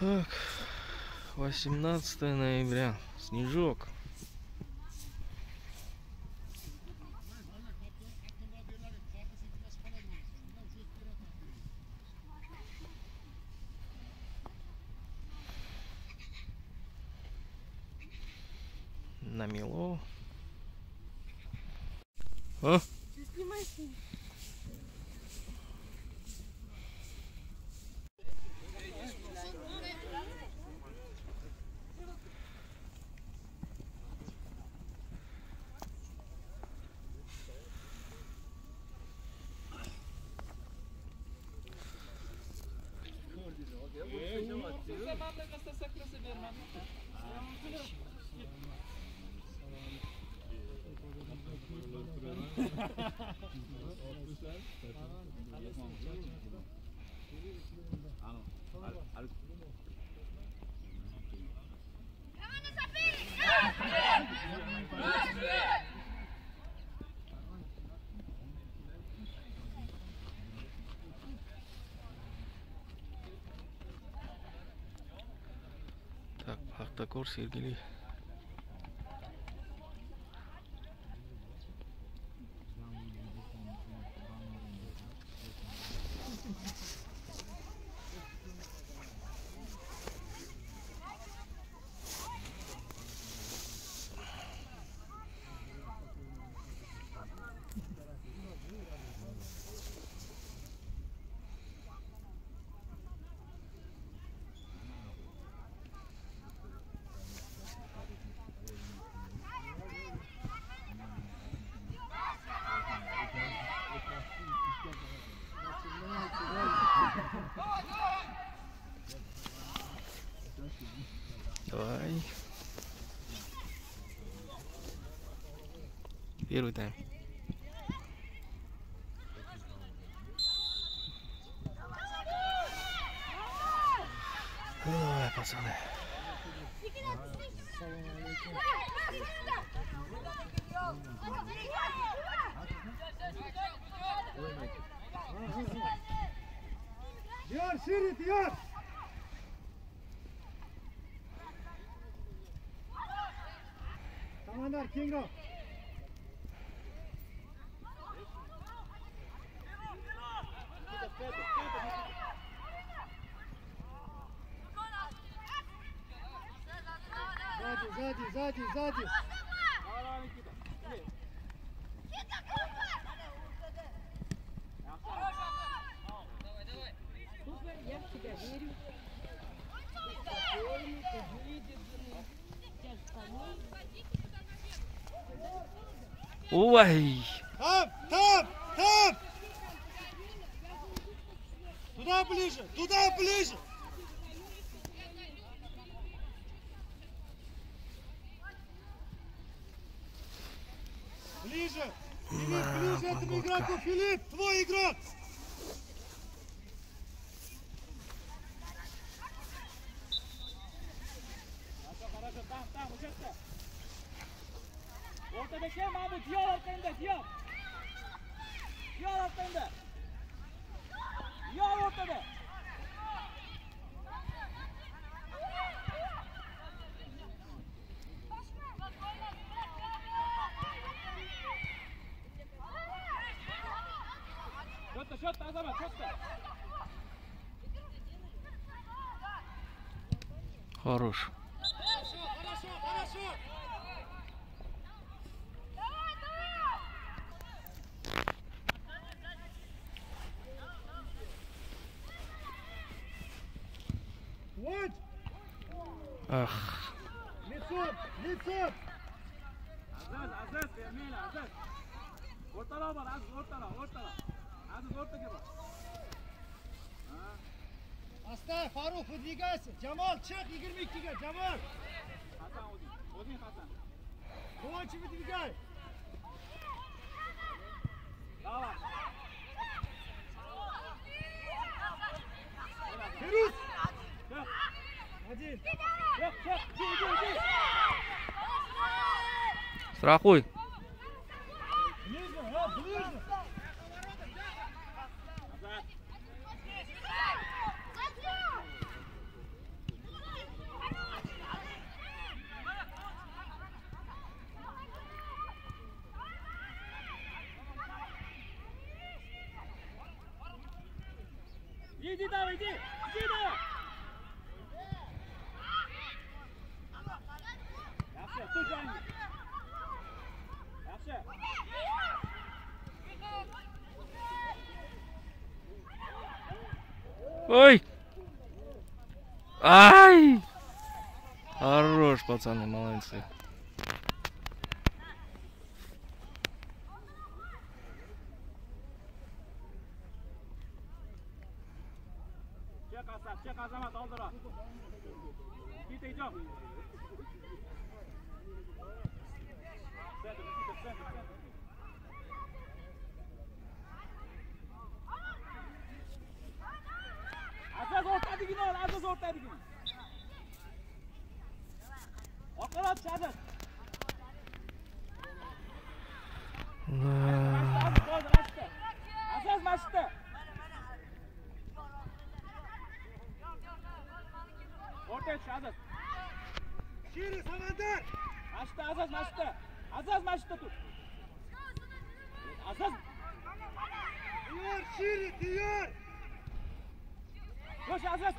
Так, 18 ноября. Снежок. tak kursil gili Первый тайм. Ой, пацаны. Diyar şirin diyar. Tamamlar Kingro. Сзади, сзади, сзади, сзади. Супер, я в тебя верю. Ты спокойный, ты выйдешь. Сейчас штаны. Ой! Thiago Şöyle, Azamat, şöyle. Хорош. Хорошо, хорошо, хорошо. Вот, Ах, лицом, лицом. Aziz, Aziz, Emine, Aziz. Ortala var, Aziz, ortala, ortala. Aziz, ortaya bak. Оставь, Фарух, выдвигайся. Джамал, чек, Игорь Микига, Джамал. Hasan Odin. Odin Hasan. Ковачи выдвигай. Давай. Çök, Один. страхуй. Ближе, а, ближе. Aziz. Иди давай, иди! Иди давай! Yaxshi, tur joyingga. Yaxshi. Ой! Ай! Хорош, пацаны,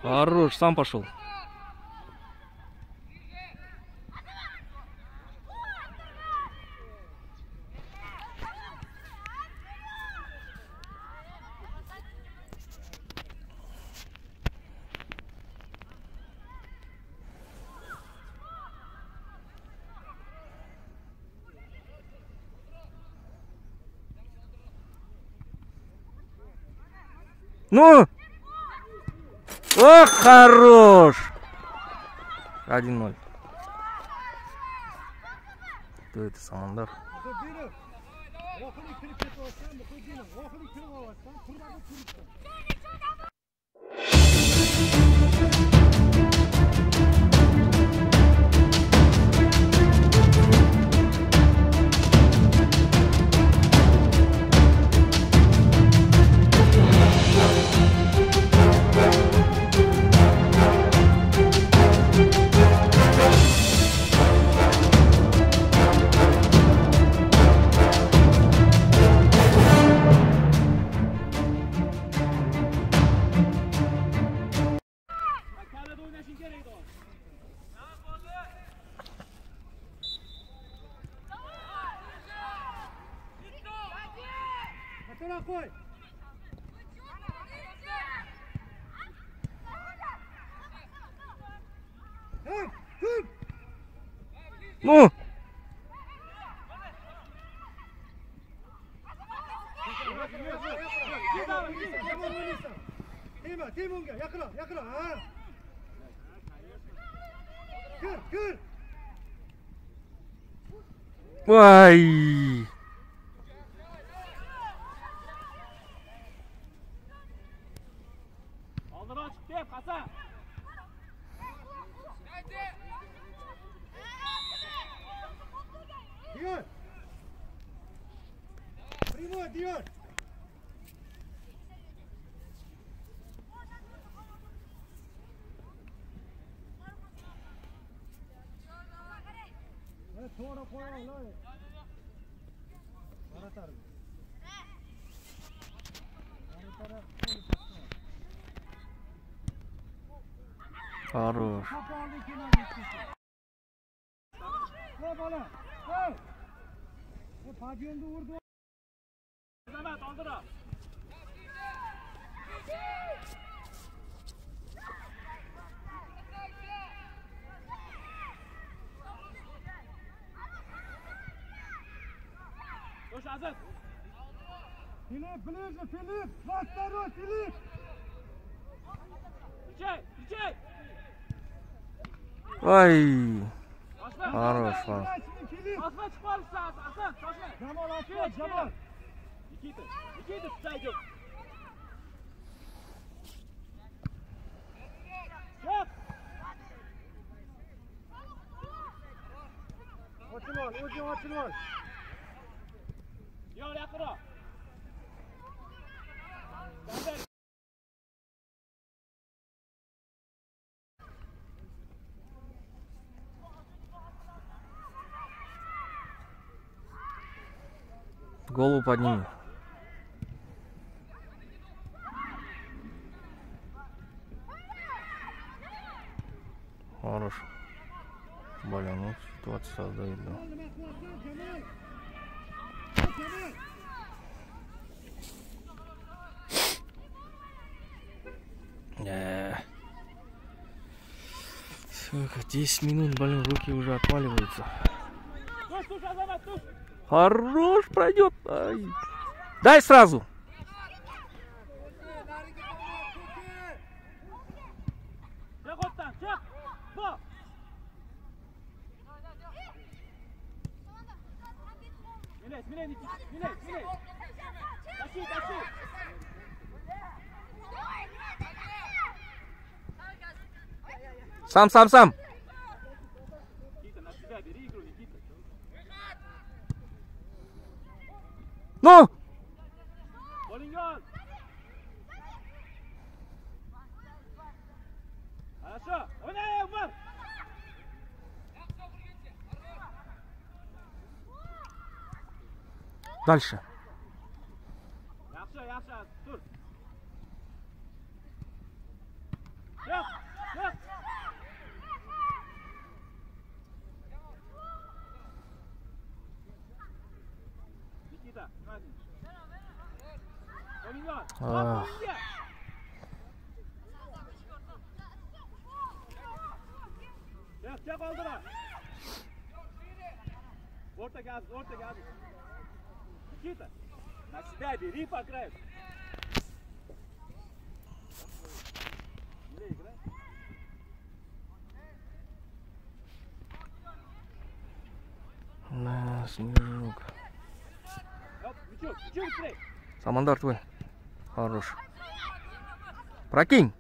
Хорош, сам пошел. Ну! Ох, хорош! 1-0. Кто это, Самандар? もうわーい ближе, Filip! На второй, Filip! İçey, içey. Ай! Osman. Хорош, хорош. Şimdi Filip! Osman chiqib olishsa, Hasan, shoshma. Jamal atma, Jamal! Nikita, Nikita tutaydi. Çık. Açın ol, ucu açın ol. Yor Голову подними. Хорош. Блин, ну ситуация создает, да. Сколько? 10 минут, блин, руки уже отваливаются. Хорош пройдет. Ай. Дай сразу. Сам, сам, сам. Дальше. Снежок. Самандар твой. Хорош. Прокинь.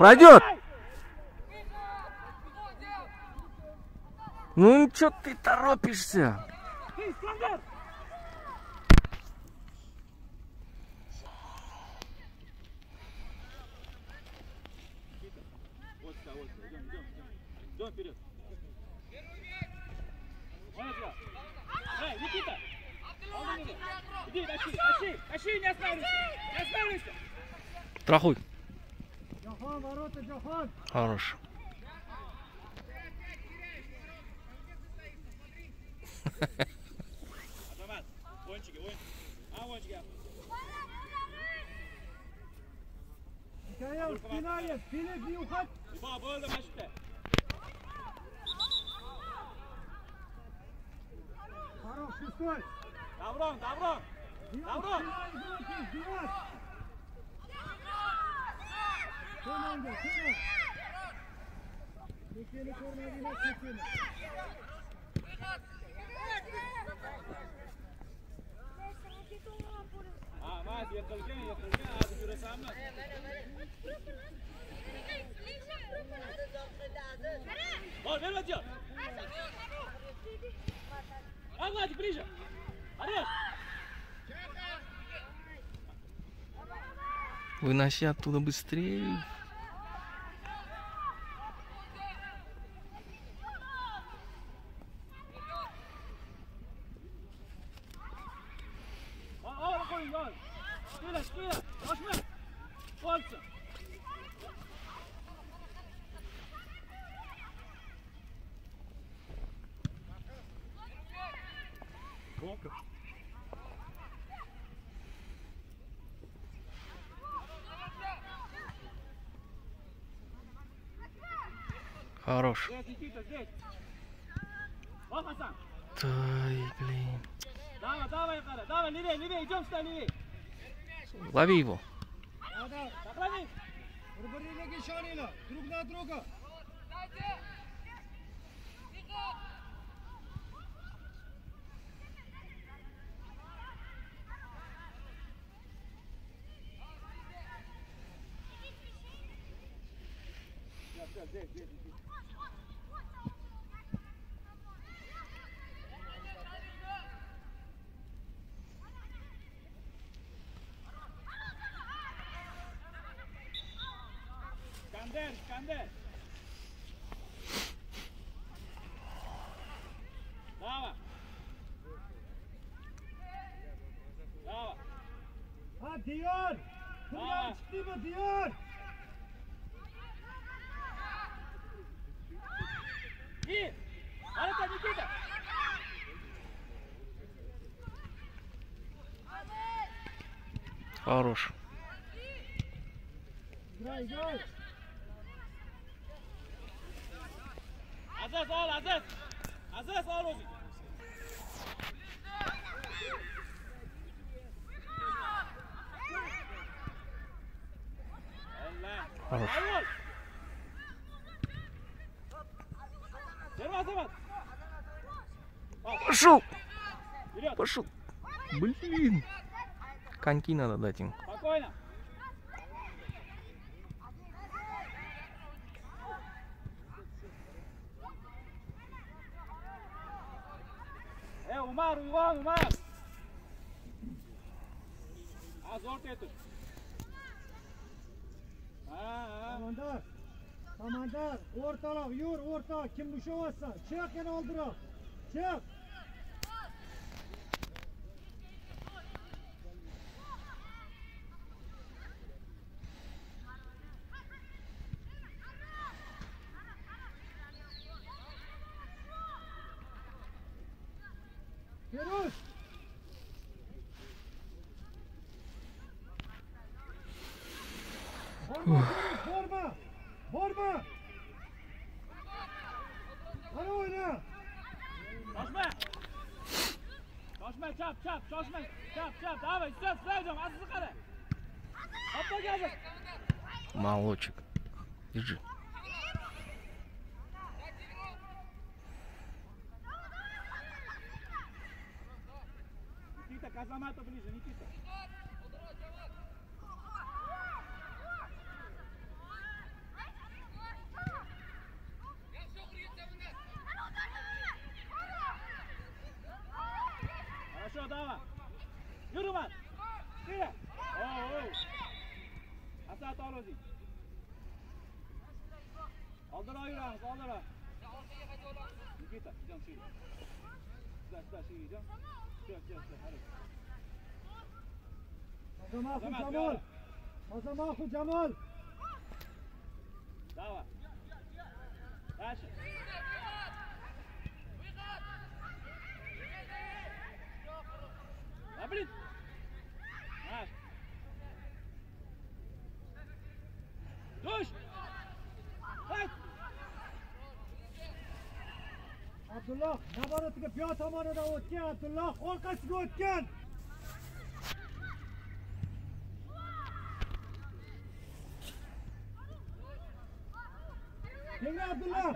Пройдет! Ну ничего ты торопишься? Трахуй. вперед идет! А, Владик, ближе! Хорош! Выноси оттуда быстрее! Qua vivo. Здесь, здесь, здесь. Скандер, Скандер. Дава. Дава. Ha Diyor. Turgan çıktı mı Diyor? И! Алита, Никита! Хорош. Играй, играй. Aziz ol, Aziz! Aziz ol o'zing! Хорош. Пошел! Пошел! Блин! Коньки надо дать им. Спокойно! Umar, Umar, Umar. Az ortaya tut. Komandar. Komandar. Ortalık yur orta. Kim bu şovasa? Çık yana oldurak. Çık. Chap, chap, shoshma. Chap, chap, давай, все, сразу, Azizni qara. Молочек. Держи. Никита, Казаматов ближе, Никита. Хорошо, давай. Yürümen. Yürü. Oo, oo. Asat ol o'zing. Oldira yuramiz, oldira. Nikita, идем шире. Сюда, сюда, шире идем. Все, все, все, hadi. Azamahu Zaman, Cemal. devam. Azamahu Cemal. Давай. Дальше. Да блин. Abdullah naboratiga piyoz tomonidan o'tgan Abdullah orqasiga o'tgan.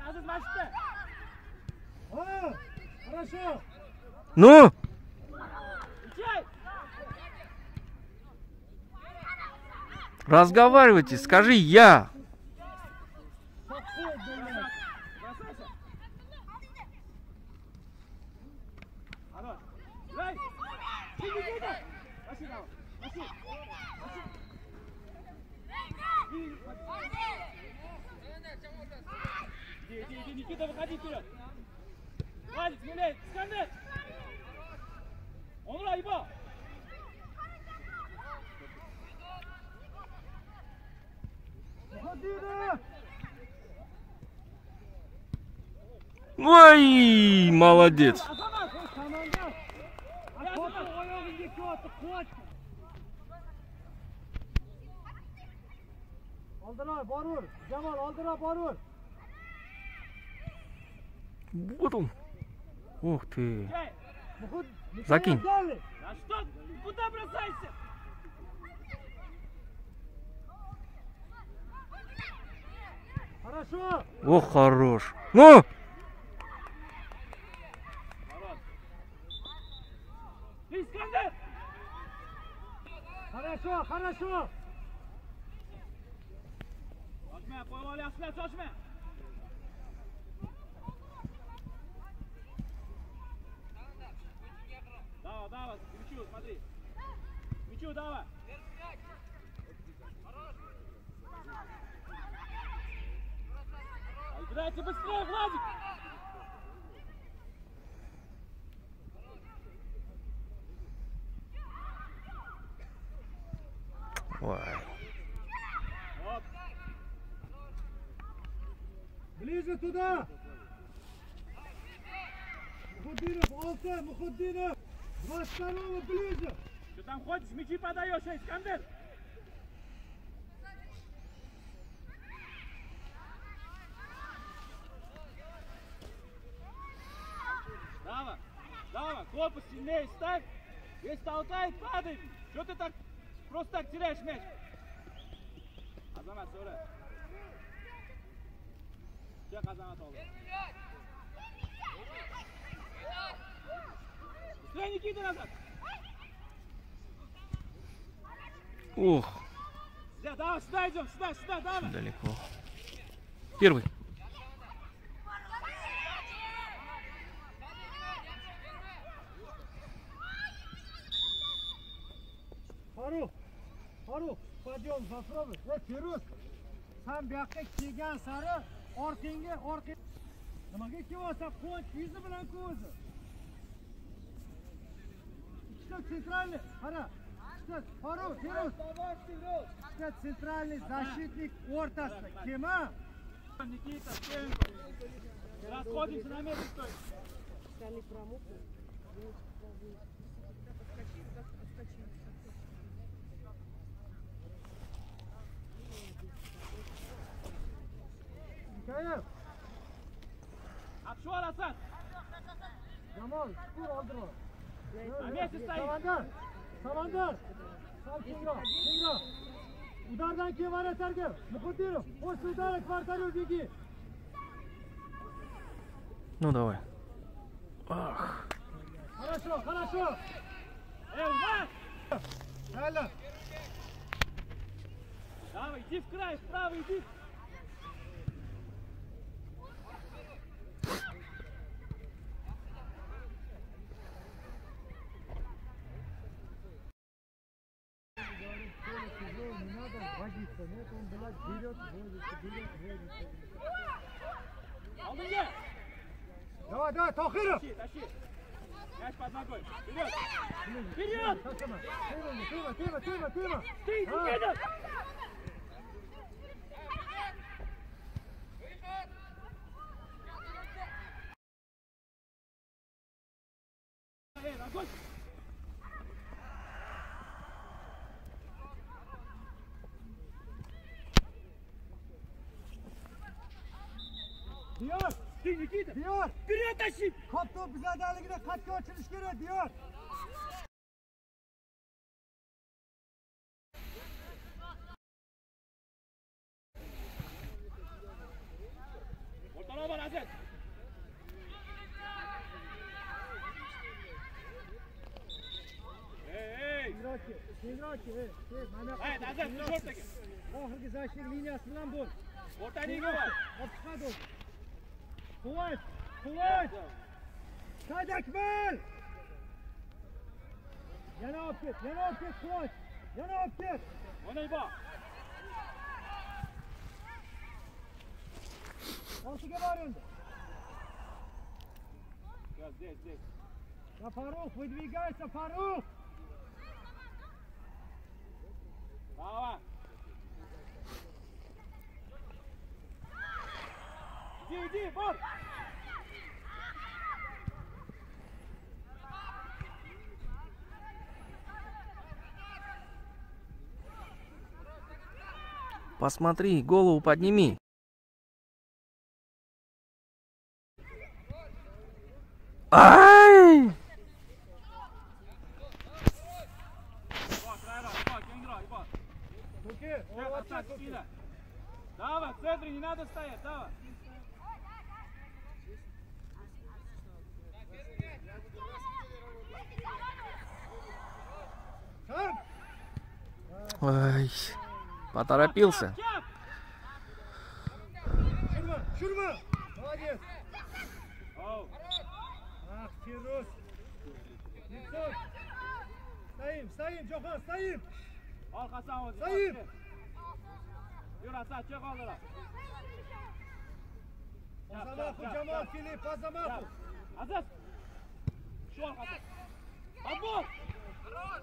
Aziz Masjidda. Ha, хорошо. Ну! Разговаривайте, скажи я. Saksı Abdullah. Красавица. Хорош. Лей. Иди, иди, иди. Пошли, давай. Пошли. Пошли. Иди, иди, иди, Никита, выходи вперед. Владик, смелее, Скандер. Onur Ayba. Hadi yürü. Ой, молодец. Azamat. Komandar. Topu oyog'ingga ko'ti quvvat. Oldilar, borur. Jamol, oldilar, borur. Вот он. Ух ты. Закинь. Да что? Куда бросайся? Хорошо. Ох, хорош. Ну! Искандер. Хорошо, хорошо. Возьми, поймали yaxshilar, shoshma. Давай, давай, к мячу, смотри. К мячу давай. А Играйте быстрее, Владик! Ой. Вот. Ближе туда! Мухуддинов, olti, Мухуддинов! Два второго ближе! Что там ходишь, мячи подаешь, эй, Искандер? Давай, давай, корпус сильнее ставь. Если толкает, падай. Что ты так, просто так теряешь мяч? Азамат, söyle. Çek Azamat oldu. Сюда, Никита, назад! Ух! Да, давай, сюда идем, сюда, сюда, давай! Далеко. Первый. Фарух, Фарух, подъем попробуй. Э, Фируз, сам бияққа келген сары, орқинге, орқинге. Nimaga kelyapsan? Quvonch yuzi bilan ko'zi. Ikkita sentralniy, qara! Ikkita, Farruh, Feruz! Ikkita sentralniy защитник. Kim a? Никита, Стенко. Расходимся на месте, стой. Стали промокли. Mikayev! Обшел, Асад. Jamol, chuqur oldirma. На месте стоит. Samandar! Samandar! Sal kengroq, kengroq. Udardan keyin varatarga. Muqaddimov, после удара к вратарю беги. Ну давай. Ах. Хорошо, хорошо. Эй, Умар! Правильно. Давай, иди в край, вправо иди. Не надо водиться. Нет, он, блядь, берет, водится, берет, водится. Алдыңга. Давай, давай, Тохиров! Тащи, тащи. Мяч под ногой. Вперед. Вперед! Тахима, Тима, Тима, Тима, Тима! Ты, А. Никита! Эй, ногой! Diyor! Diyor! Вперед тащи! Top top bizadeligida qatga ochilish kerak, Diyor! Ortala var Azet. Ey, ey! Kengroqchi, kengroqchi, ey, ey, mana yoqqa Haydi Azet, tush o'rtaga. Oxirgi защитник liniyasi bilan bo'l. O'rtaniga bor. Olib chiqadi U. Quvvat, quvvat! Said Akmal! Yana olib ket, yana olib ket, Quvvat! Yana olib ket! O'ynay bor. Ortiga bor endi. Gel, здесь, здесь. Farruh, выдвигайся, Farruh! Давай. Иди, иди, бор! Посмотри, голову подними. Ай! Давай, в центре не надо стоять, давай. Chiq! Ой, поторопился. Чап! Tushirma. Молодец. Ov. Ах, Feruz. Nilson. Стоим, стоим, Jo'xon, стоим. Orqasidan o'zi. Said. Yur Asad, chiq oldilar. Azamatu, Jamol, Filip, Azamatu. Aziz. Shu orqasi. Futbol. Umar.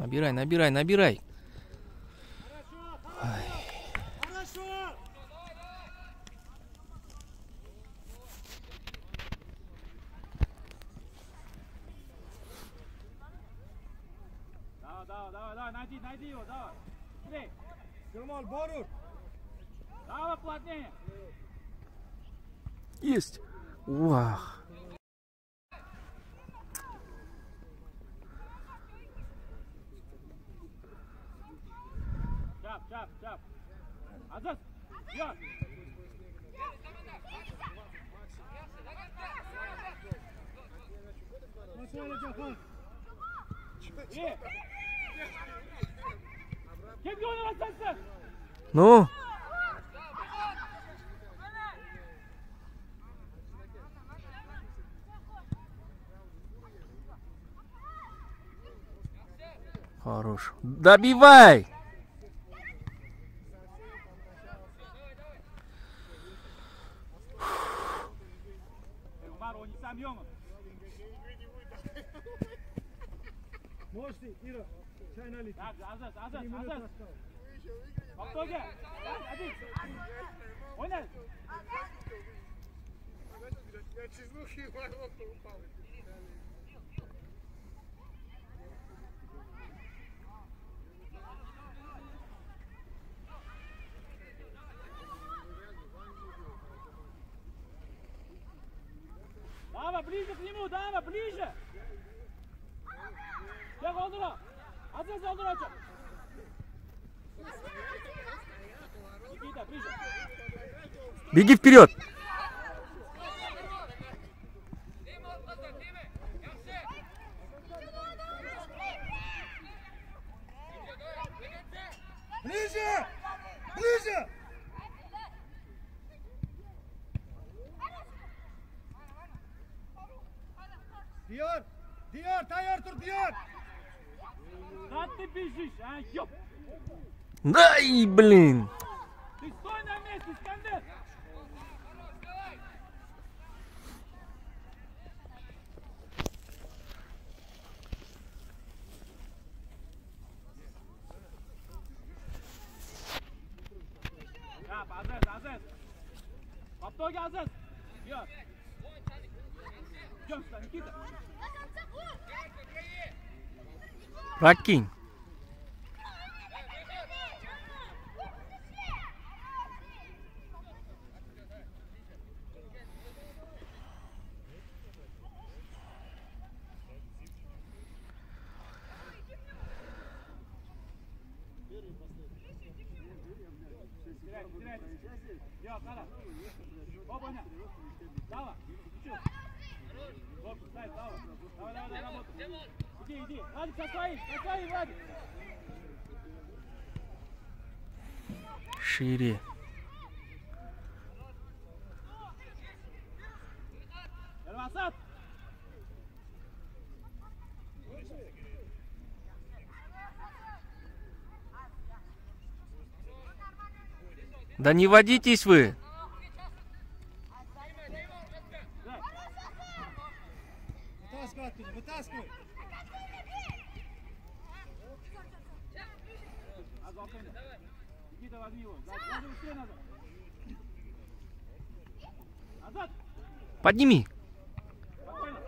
ur. Давай, плотнее. Есть! Вах! Ну, хорош. Добивай! Мощный, Ира. Чай налить. Так, Aziz, Aziz, Три минуты Aziz. осталось. Avtoga. Aziz. O'yna. Давай, ближе к нему, давай, ближе. Bek oldira. Aziz oldira chiq. Nikita, ближе. Беги вперед! Ближе! Ближе! Diyor! Diyor, tayyor tur, Diyor! Да ты бежишь, а, ёп. Дай, блин! Ты стой на месте, Скандер. Yap, Aziz, Aziz. Avtoga Aziz. Yur. Jump, Nikita. Прокинь! Теряй, теряй. Йо, қара. Оп, ойна. Давай. Еще. Оп, дай, давай. Давай, давай, давай, работай. Иди, иди. Владик, со своим, со своим, Владик. Шире. Да не водитесь вы! Вытаскивай оттуда, вытаскивай! Аз, Алтайна. Никита, возьми его. Возьми быстрее назад. Назад. Подними. Спокойно.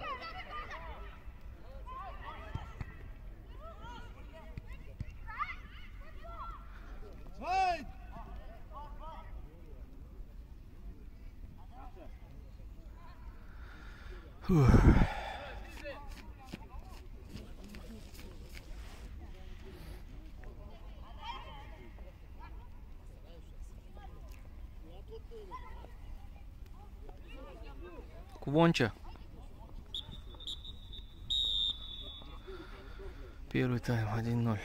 Ай! Кувонча. Первый тайм 1-0.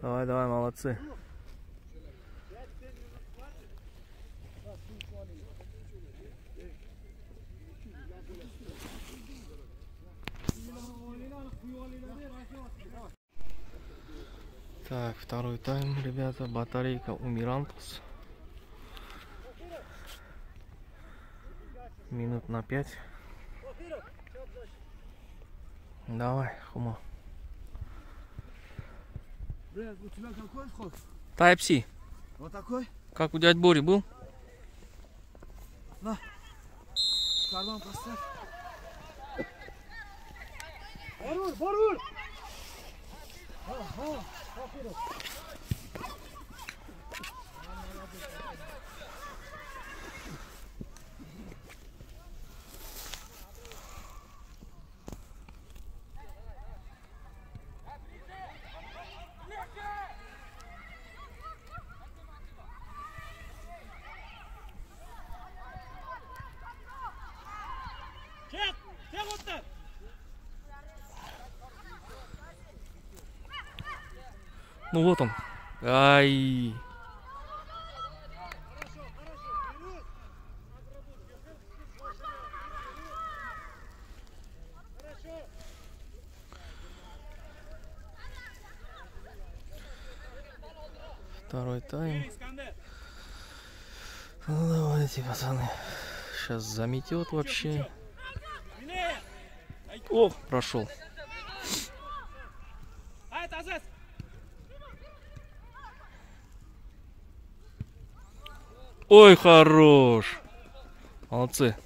Давай, давай, молодцы. Так, второй тайм, ребята. Батарейка у Мирантус. Минут на пять. Давай, Хума. Блядь, у тебя какой вход? Type-C. Вот такой? Как у дядь Бори был? В карман поставь. Барур, барур! Ага, вперед. Чек. Ну вот он. Ай. Второй тайм. Ну давайте, пацаны. Сейчас заметет вообще. О, прошел. Haydi Aziz. Ой, хорош. Молодцы.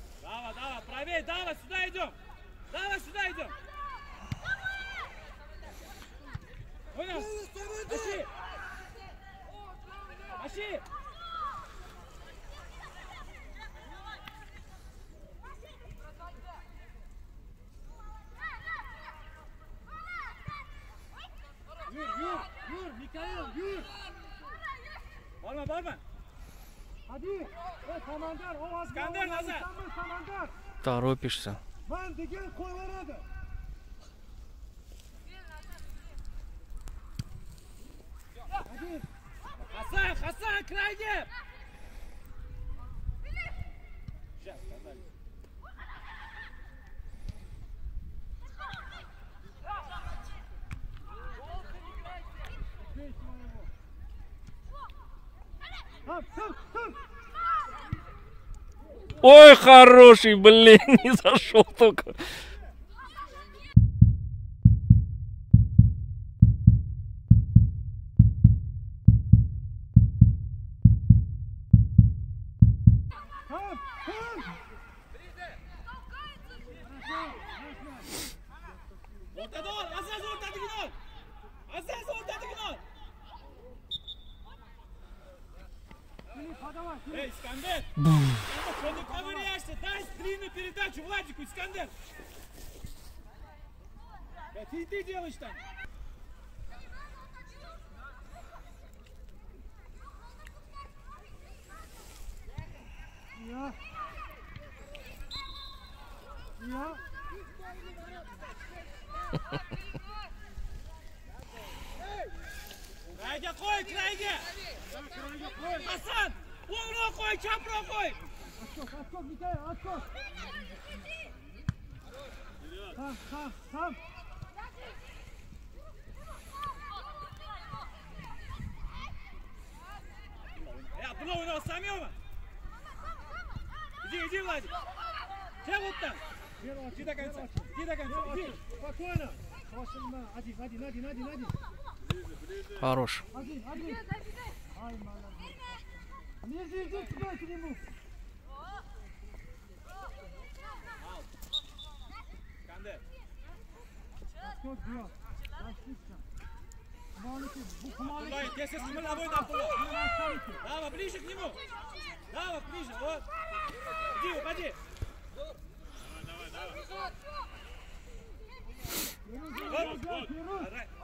Торопишься. Ben degan qo'yaveradi. Hadi. Hasan, Hasan, krayga. Сейчас, Hasan. Tamam, tamam, tamam. Ой, хороший, блин, не зашел только. Tamam, tamam. Ortada ol, Aziz ortadakini ol. Aziz ortadakini ol. Эй, Искандер. Что ты ковыряешься? Дай длинную передачу Владику, Искандер. Да ты, ты делаешь там. Ya. Ya. Krayga qo'y, krayga. Hasan, o'ngroq qo'y, chaproq qo'y. Atko, atko, Mikail, atko. Tamam, tamam, tamam. Ya buna oyna olsamıyor mu? İdi, idi Vladик. Gel вот там. Ber och. Иди до конца. Иди до конца. Иди. Спокойно. Shoshilma. Один, один, один, один, один. Хорош. Tez kımıl aboyun Abdullah. Оставите. Dava ближе к нему. Дава ближе. Вот. Иди, упади. Фирuz, Фирuz. Давай. Тезро!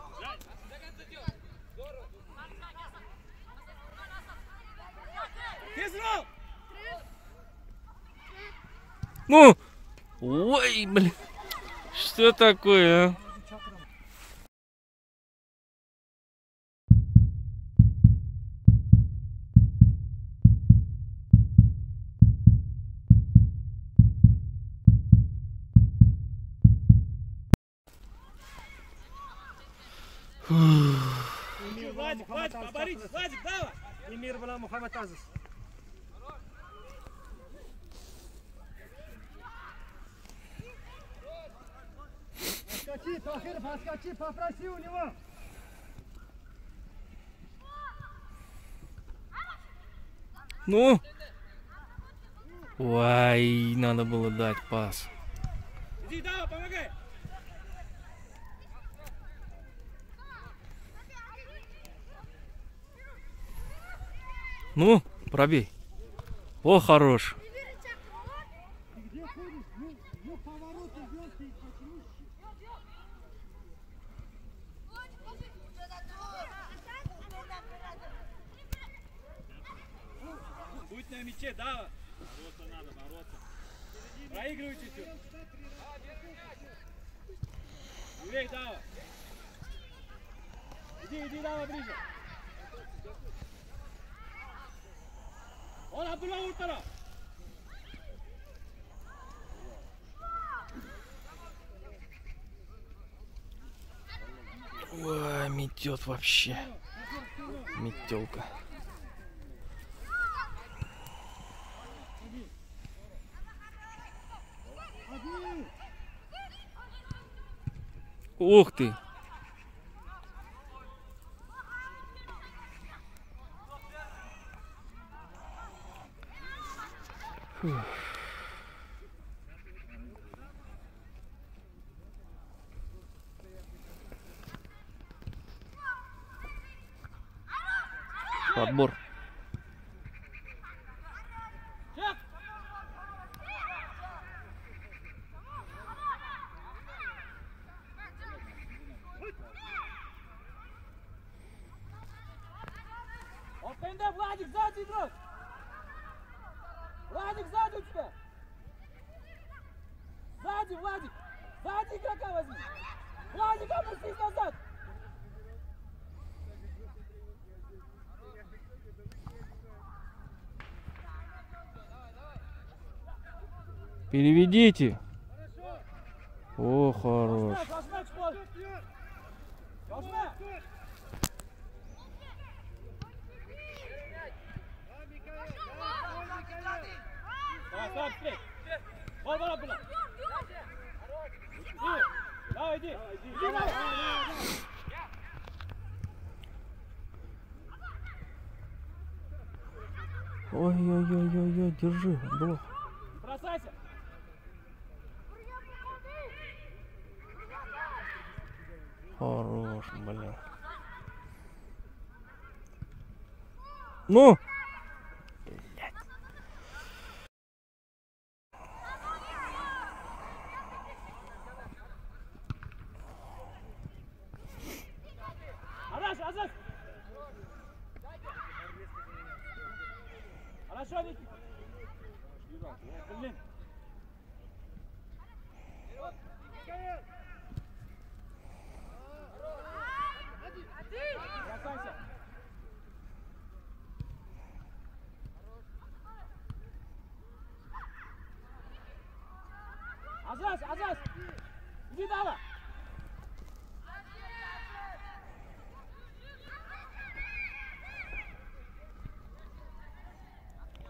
Ну! Ой, блин. Что такое, а? Владик, Владик, поборитесь, Владик, Дава! Emir bilan Muhammad Aziz. Подскочи, Тохир, подскочи, попроси у него. Ну? Ой, надо было дать пас. Иди, Дава, помогай! Ну, пробей. О, хорош. Ты где ходишь? Ну, ну поворот идет, ты почему? Мяче, Дава! Бороться надо, бороться. Проигрывайте все. Юрей, Дава! Иди, иди, Дава, ближе. Он Абдулла Уртара! Ой, метет вообще. Метелка. Один. Ух ты. Фух. Подбор. Чек! Оркайында Владик сзади игрок! Владик сзади у тебя! Сзади, Владик! Сзади игрока возьми! Владик, опустись назад! Переведите. О, хорош. Жмак, жмак, шпор! Жмак! Давай, давай, быстрей! Вон, вон, Абдулла! Иди! Давай, иди! Иди, давай! Ой-ой-ой-ой-ой, держи, блок. Бросайся! Хорош, блин. Ну! Араш, Азат! Хорошо, Никит! Блин! Бросайся! Азаз, Азаз! Иди давай!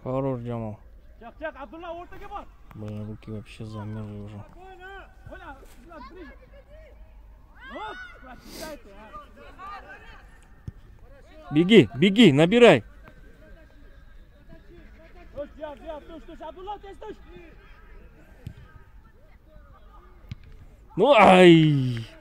Хорош, bor. Блин, руки вообще замерзли уже. Ну, а. Беги, беги, набирай. Tush, diyor,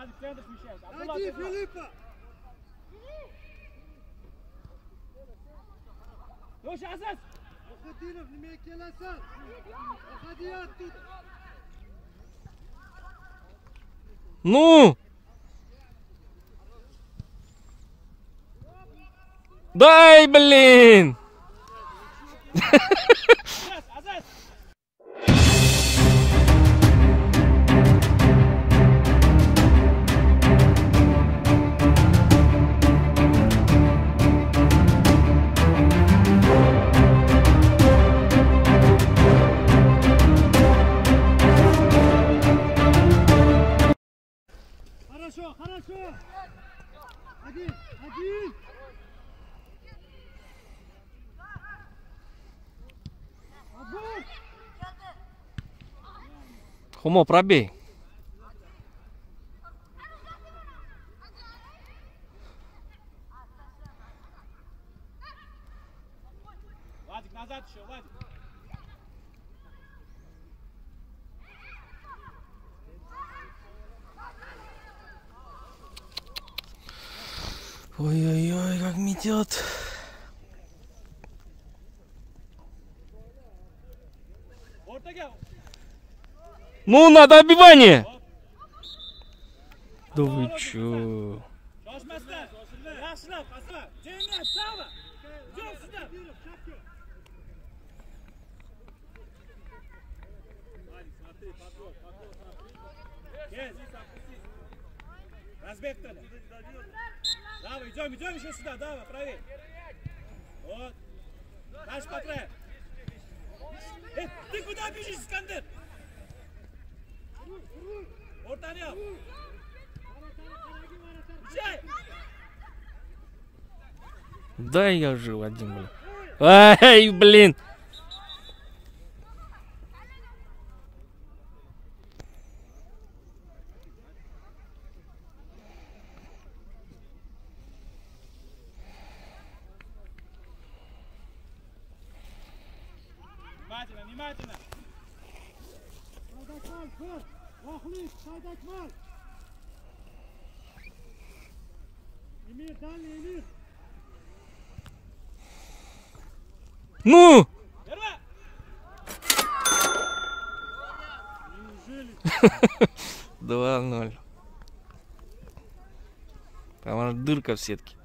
работай. Владик, центр смещаешь. Абдулла, Найди. Филиппа! Yosh, Aziz. Muhiddinov, nimaga kelasan? Hadi оттуда! Ну! Дай, блин! Хумо, пробей. Владик, назад еще, Владик. Ой-ой-ой, как метет. Ortaga. Ну, надо отбивание! Да вы чё? Yes. Разбег-то. Давай, идем, идем еще сюда, давай, проверь. Вот. Дальше по. Э, ты куда бежишь, Искандер? Ортani yap. Чай! Дай я жил один, блин. Ай, блин! Внимательно, внимательно. Kır! Vahlis, Saydakmal! Emir, дальний, Emir! Ну! Неужели? 2-0. Там дырка в сетке.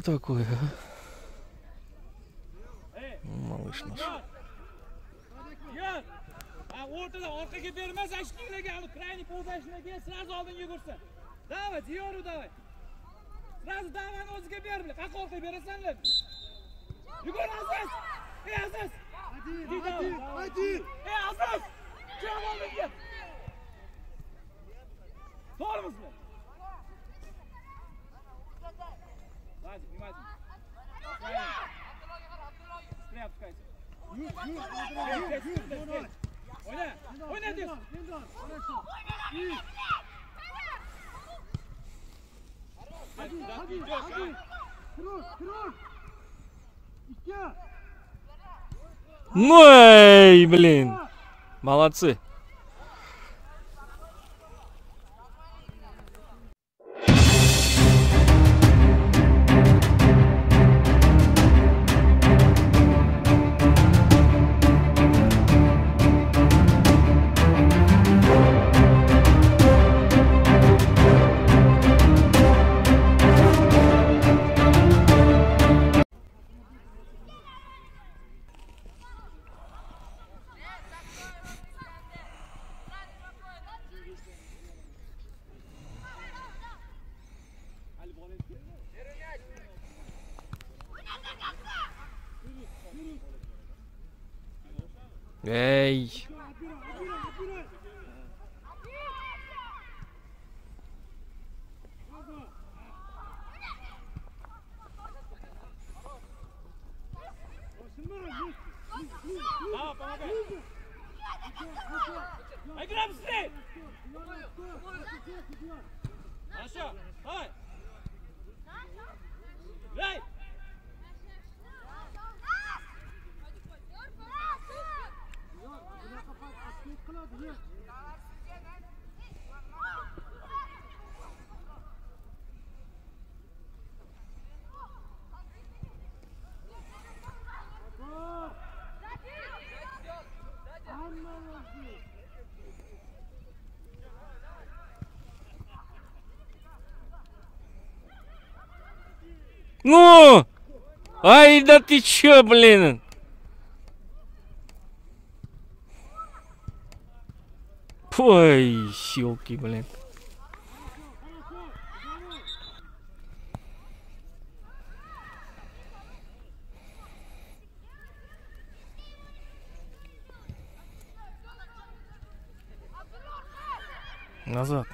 Что такое, а? Малыш наш. yol. Yol. Ha, o'rtada orqaga bermas, ashkinglarga olib, крайний полузащитника сразу oldinga yugursin. Давай, Diyoru давай. Сразу davani o'ziga ber, bilan. Qayerga orqaga berasanlar? Yugur Aziz. Ey Aziz! Adil, Git Adil, abi. Adil. Ey Aziz! Çıkın oğlum git! Hadi, внимательно. Yürü, sprey, yürü, sprey, yürü. sprey. Oyna! Oyna diyorsun. Yendan, хорошо. Hadi. а? Cross, cross. İki. Ну, эй, блин. Молодцы. Ну! Ай, да ты чё, блин? Ой, щелки, блин. Назад.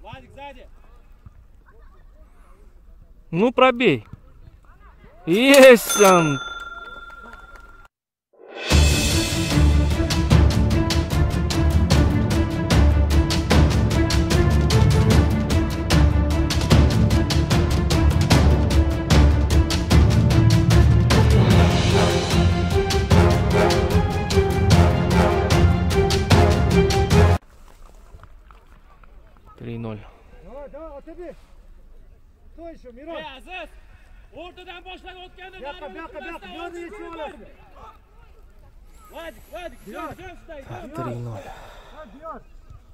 Владик, сзади! Ну, пробей. Есть он. Vadik, Vadik, Diyor. jam, jam stay, jam. Три ноль. Ha, Diyor.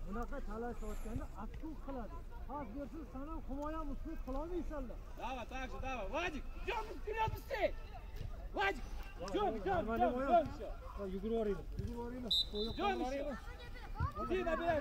Bunaqa talashayotganda afsus qiladi. Pas bersiz, san ham himoya mushkul qilolmaysanlar. Давай, так же, давай. Вадик, идем вперед быстрее! Вадик, Давай, идем, давай, идем, нормальный идем, боёк. идем еще. Ha, Yugurib yuboraylik. Yugurib yuboraylik. Qo'yib Идем yuboraylik. еще. Иди, набирай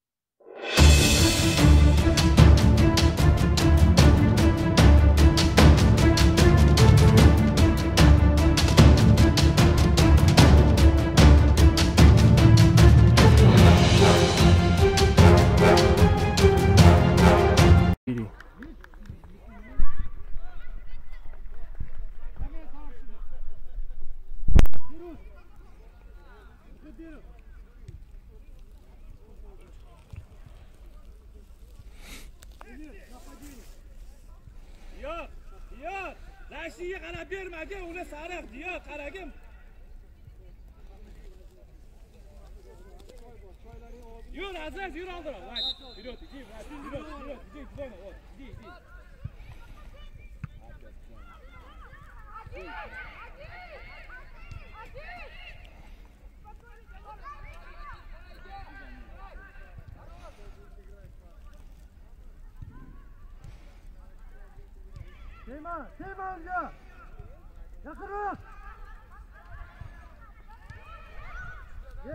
aldır. Hadi. Вперед, иди, брат, вперед, вперед, иди, Зона, вот, иди, иди. Seyman, Seyman amca. Ya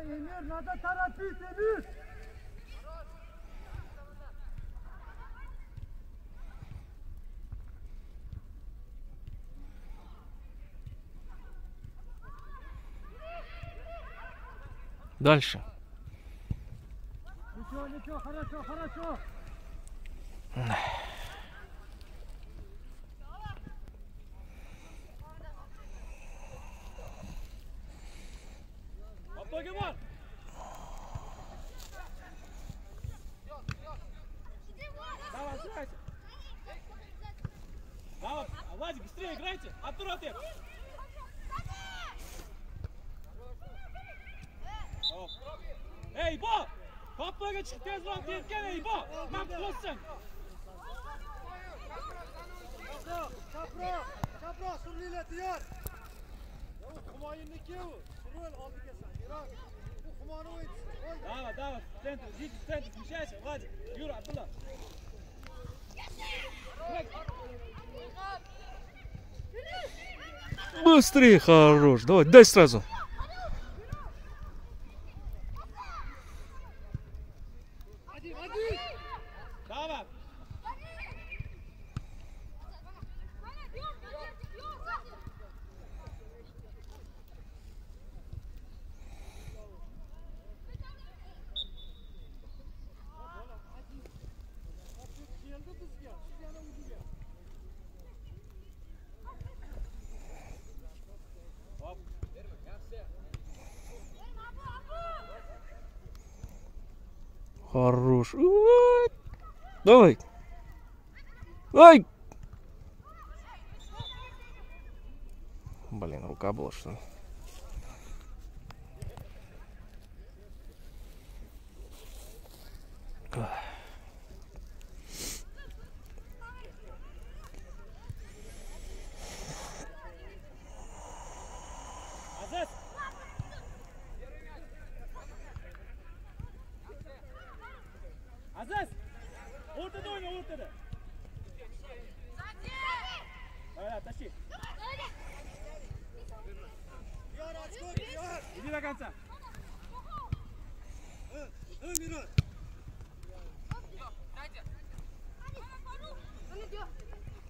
Emir, nada tarafı Emir. Дальше. Ничего, ничего, хорошо, хорошо. Аптоги бар. Давай, играйте. Давай, Владик, быстрее играйте. Артур, Артур. Hop. Ey İbo! Kaplığa çık tezgah derken ey İbo! Bak dostsun. Çapro, çapro, çapro, sürüyle diyor. Давай, давай, в центр, иди в центр, смещайся, Владик. Юра, Абдулла. Быстрее, хорош. Давай, дай сразу. Хорош. Ой. Давай. Ай! Блин, рука была что ли? Ах. Aziz. Aziz. Ortada oyna ortada. Öyle taşı. Diyor, açko, diyor. Иди до конца. Emir.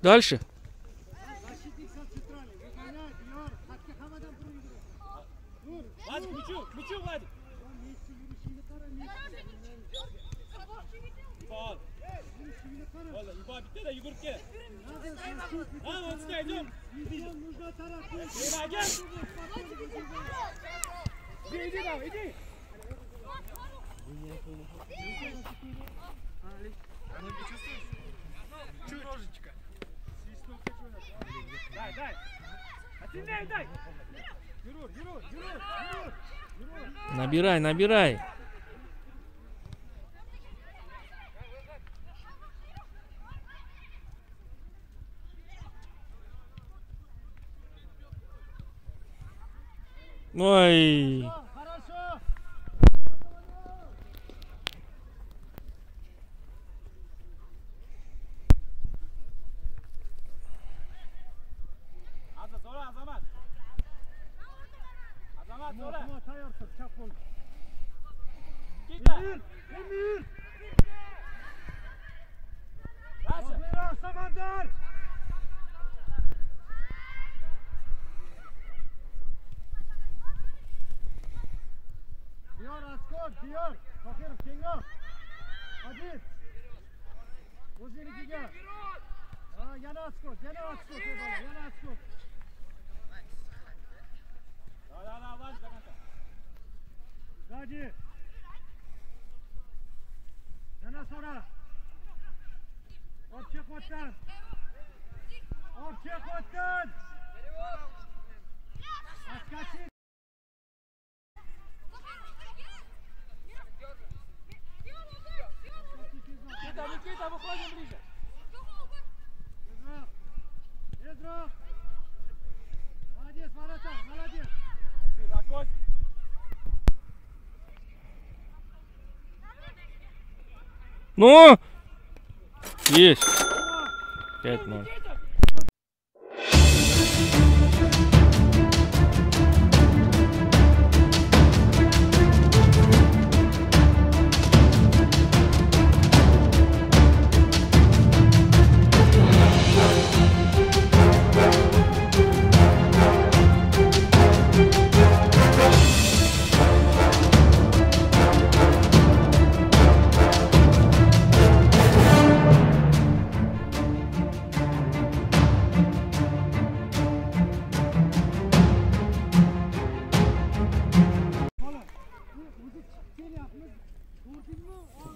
Дальше. Защитник со центральный. Выгоняй, Диор. Хатка хамадан прыгай. Dur. Владик, к мячу, к мячу, Владик. Messi yürüyüşünü kara, Messi. İbo al. Yürüyüşünü kara. Valla İbo bitti de yuguruk gel. Надо защитник. Tamam Отска идем. Видео нужно тарafı. İbo gel. İdi иди давай, иди. Дай, дай. Отсильнее дай. Yürü, yürü, yürü, yürü. Yürü. Набирай, набирай. Ой. Björk, Bakıyorum Kenga. Aziz. Ozin'i Kenga. Yana aç koş, yana aç koş. Yana aç Ну! Есть. 5-0.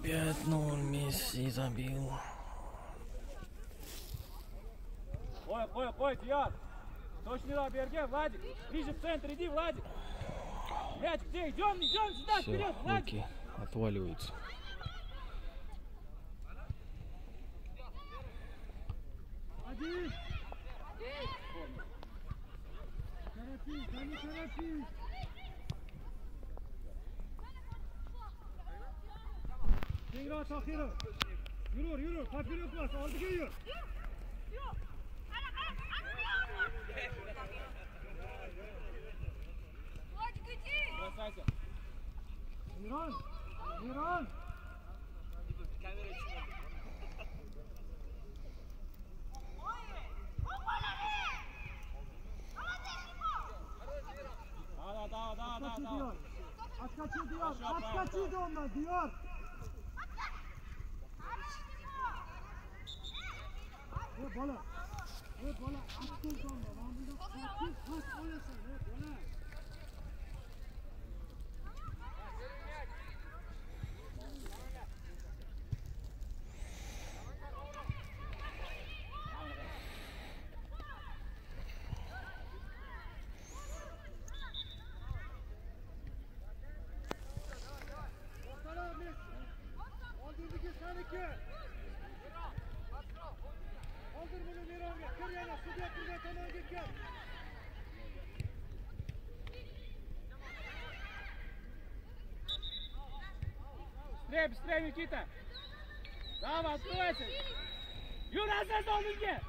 Пять ноль Месси забил. Ой, ой, ой, Диар. Точно береге, Владик. Ближе в центр, иди, Владик. Мяч где? Идем, идем сюда, Все, вперед, Владик. руки отваливаются. Один. Торопись, да не торопись. Kengroq Tohirov. Yurur, yurur. Papir yo'qmas, oldiga yur. Бросайся. Miron, Miron. Да, да, да, да, да, Atkaçı да. diyor. Atkaçı diyor. Aşağı, Atkaçı diyor onlar diyor. Hey bala. Hey bala. Aklın kalma. Ben burada kaçtım. Kaç oynasın. Быстрее, быстрее, Никита. Давай, открывайся. Юра, Азаз, алдыңге.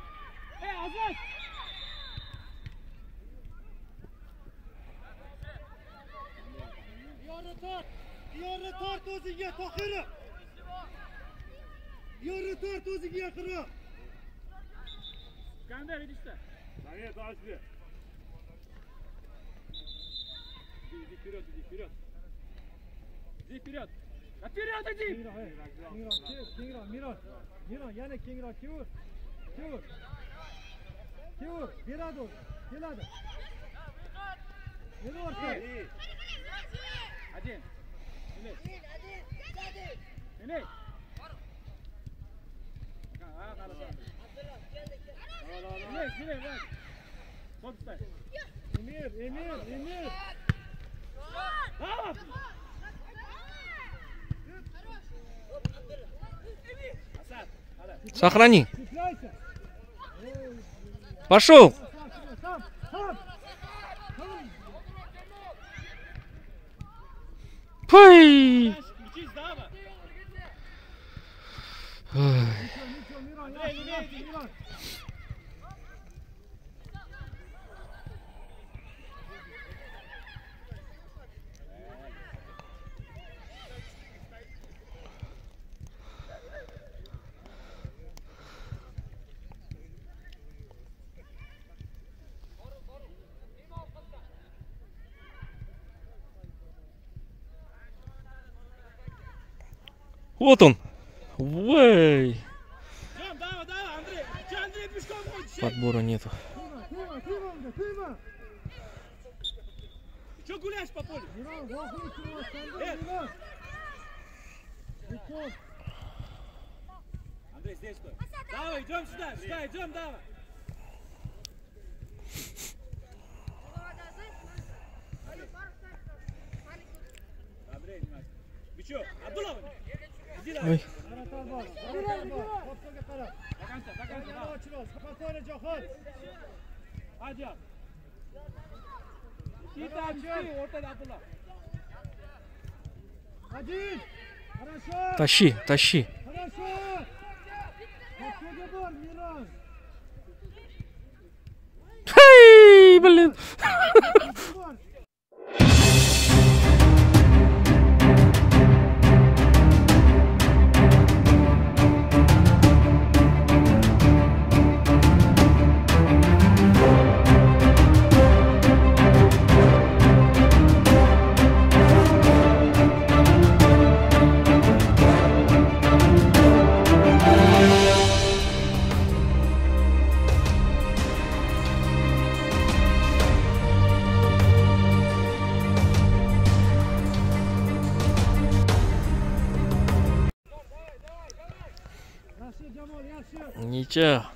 Эй, Азаз. Diyorni tort. Diyorni tort o'ziga Tohirov. Diyorni tort o'ziga yaqinroq. Скандер, иди сюда. Совет, Ашли. Иди, иди вперед, иди вперед. Иди вперед. Atira da jim. Mira, Mira, Mira, Mira, yana kengra kiur. Kiur. Kiur, bera dur. Keladi. Yana orta. Ajim. Yine. Yine. Yine. Ha, ha, ha. Yine, yine, bak. Top Emir, Emir, Emir. Ha! Сохрани. Пошел. Пой. Ой. Nичего, Мирон, Эй, ясно, не ясно, бейте. Мирон. Вот он. Ой. Идем, Дава, Дава, Андрей. Че, Андрей, пешком ходишь? Подбора нету. Че гуляешь по полю? Андрей, здесь стой. Дава, идем сюда, сюда, идем, Дава. Андрей, внимательно. Че, Абдулова? Ой. Тащи, тащи. Хей, блин! yaxshi! Ничего.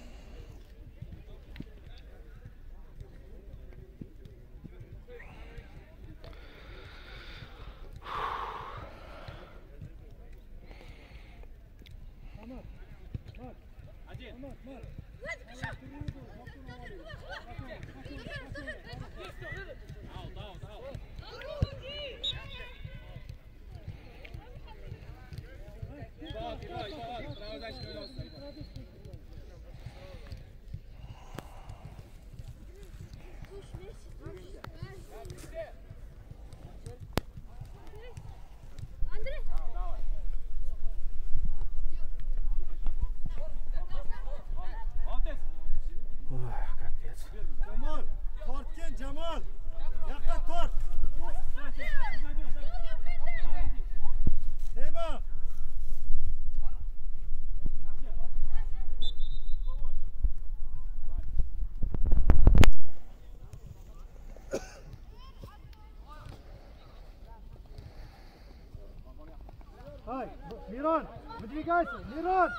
выдвигайся, Мирон!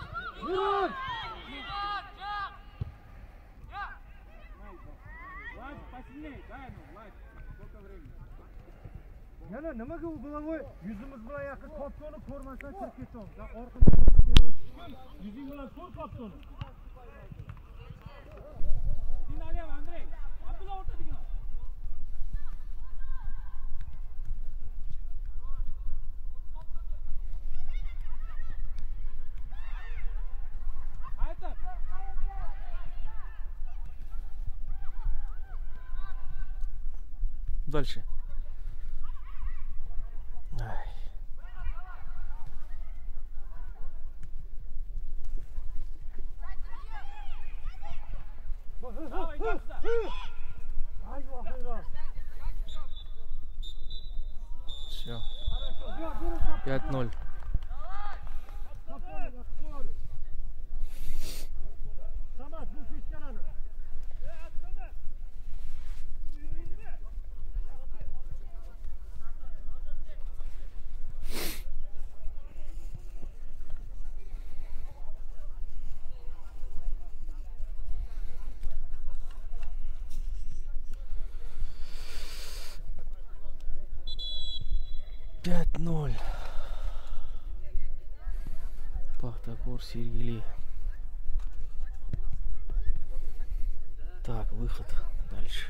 Мирон! Ладно, посильнее, дай ну, ладно. Сколько времени? Yana nimaga u головой yuzimiz bilan yaqin koptoni ko'rmasdan kirib ketamiz. Ha, orqadan yuzing bilan ko'r koptoni. Din Дальше. 5-0. Пахтакор Сергели. Так, выход дальше.